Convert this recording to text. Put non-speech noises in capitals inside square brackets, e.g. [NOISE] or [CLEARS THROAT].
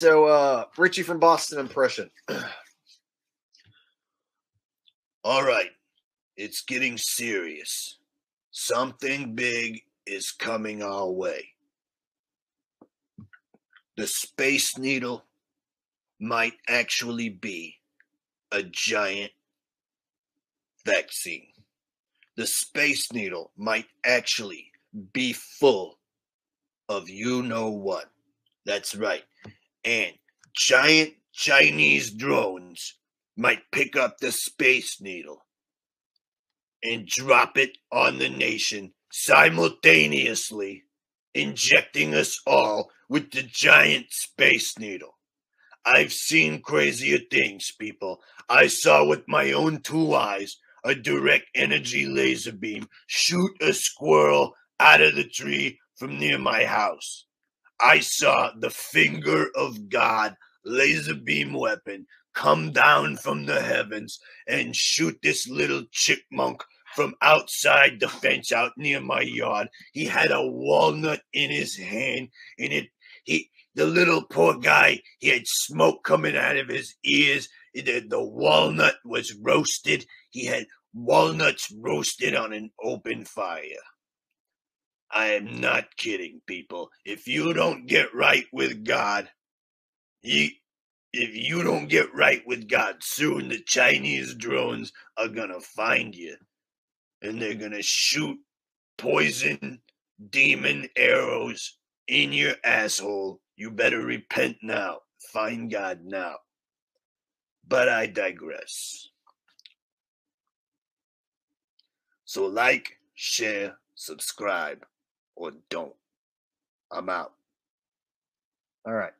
So, uh, Richie from Boston impression. [CLEARS THROAT] All right, it's getting serious. Something big is coming our way. The Space Needle might actually be a giant vaccine. The Space Needle might actually be full of you know what. That's right. And giant Chinese drones might pick up the Space Needle and drop it on the nation simultaneously, injecting us all with the giant Space Needle. I've seen crazier things, people. I saw with my own two eyes a direct energy laser beam shoot a squirrel out of the tree from near my house. I saw the finger of God laser beam weapon come down from the heavens and shoot this little chipmunk from outside the fence out near my yard. He had a walnut in his hand and it he the little poor guy he had smoke coming out of his ears. The, the walnut was roasted. He had walnuts roasted on an open fire. I am not kidding, people. If you don't get right with God, you, if you don't get right with God, soon the Chinese drones are gonna find you. And they're gonna shoot poison demon arrows in your asshole. You better repent now. Find God now. But I digress. So, like, share, subscribe, or don't. I'm out. All right.